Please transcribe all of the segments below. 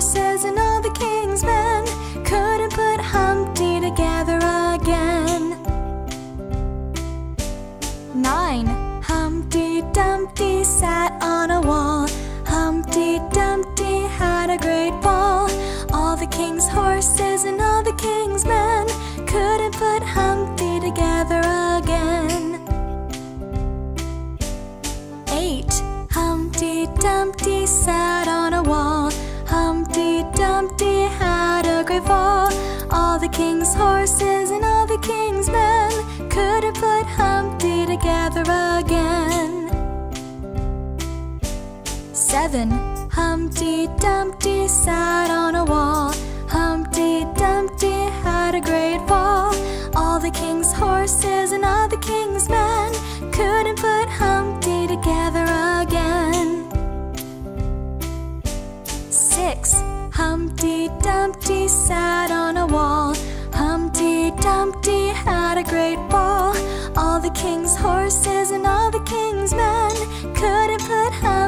says Seven. Humpty Dumpty sat on a wall. Humpty Dumpty had a great fall. All the king's horses and all the king's men couldn't put Humpty together again. Six. Humpty Dumpty sat on a wall. Humpty Dumpty had a great fall. All the king's horses and all the king's men couldn't put Humpty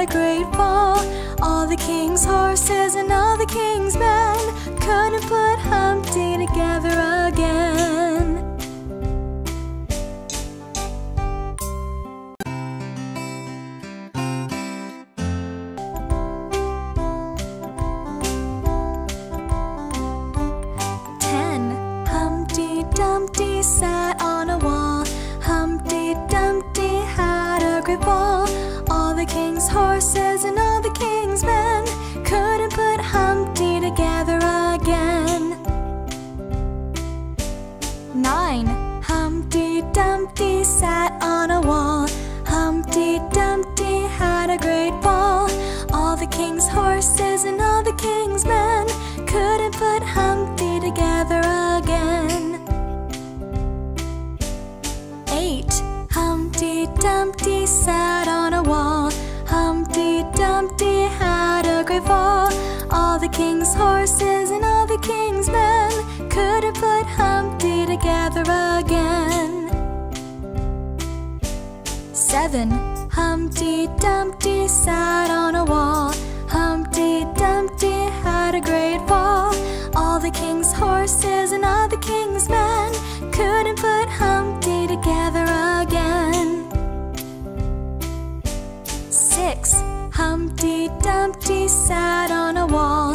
A great fall. All the king's horses and all the king's men couldn't put Humpty together again. Ten. Humpty Dumpty sat on a wall. Humpty Dumpty had a great fall. The king's horses and all the king's men couldn't put Humpty together again. Nine. Humpty Dumpty sat horses and all the king's men couldn't put Humpty together again. Seven. Humpty Dumpty sat on a wall. Humpty Dumpty had a great fall. All the king's horses and all the king's men couldn't put Humpty together again. Six. Humpty Dumpty sat on a wall.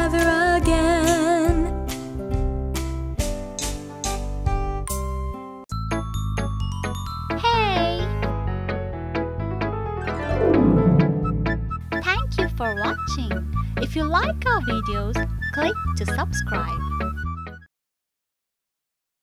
for watching. If you like our videos, click to subscribe.